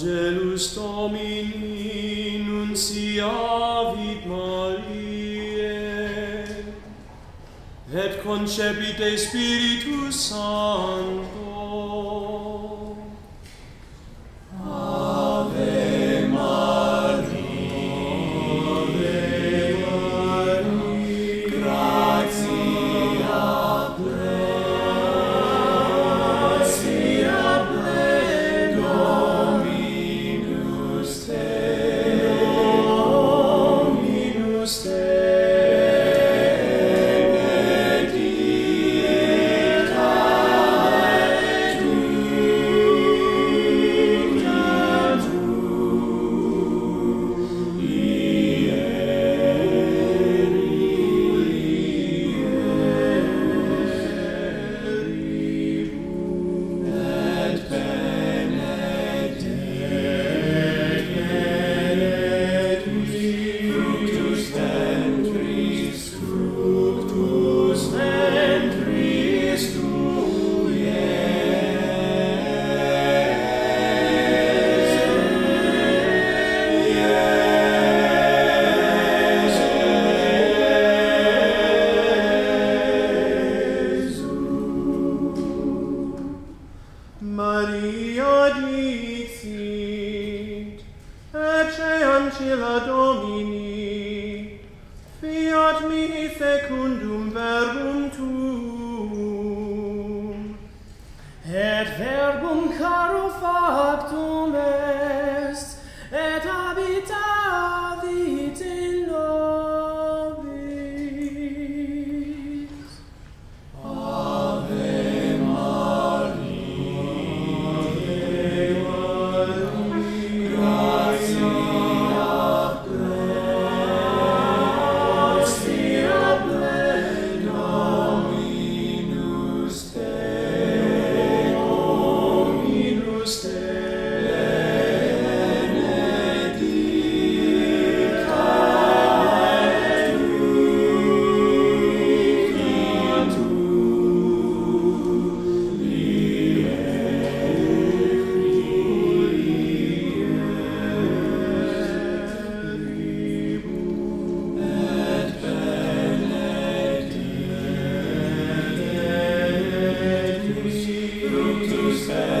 Angelus Domini nunciavit Mariae, et concepite Spiritus Sancto, Maria dixit, ecce ancilla Domini, fiat mihi secundum verbum tuum, et verbum caro factum est, Amen.